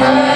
Amen.